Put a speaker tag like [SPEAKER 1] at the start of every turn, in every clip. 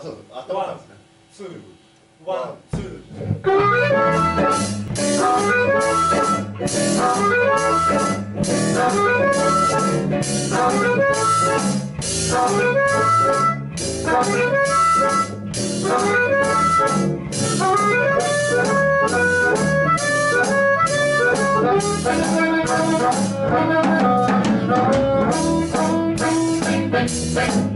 [SPEAKER 1] あそう。あったまったんですね
[SPEAKER 2] ツーワンツー次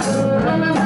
[SPEAKER 2] Gracias.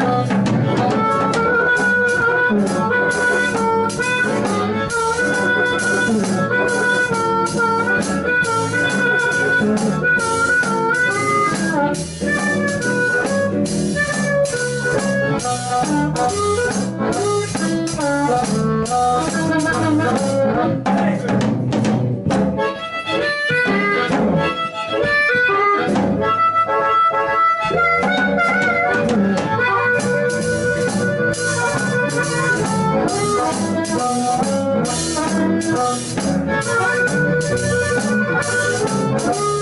[SPEAKER 2] ド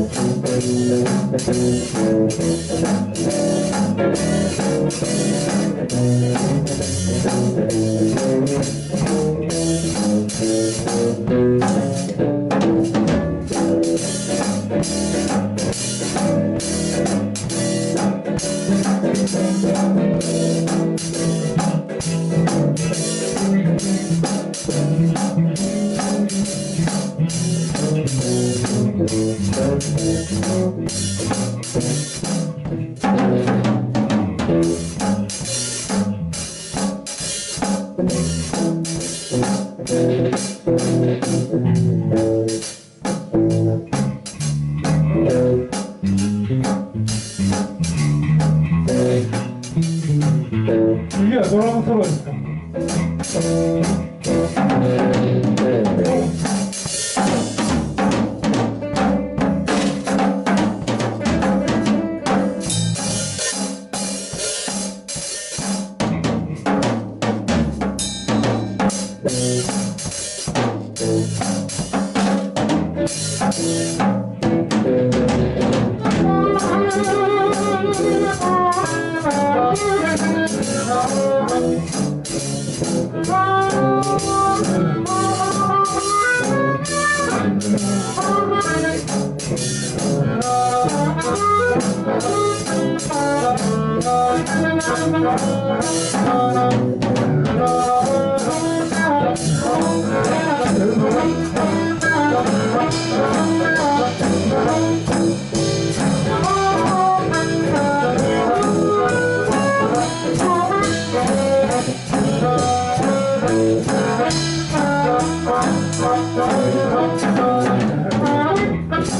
[SPEAKER 2] ラム 이게 노랑 소로니까 う